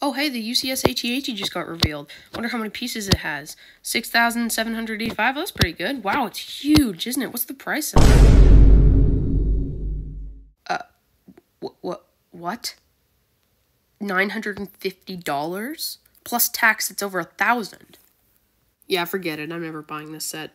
Oh, hey, the UCS ATAT just got revealed. Wonder how many pieces it has. 6,785? That's pretty good. Wow, it's huge, isn't it? What's the price of it? Uh, what? What? What? $950? Plus tax, it's over a thousand. Yeah, forget it. I'm never buying this set.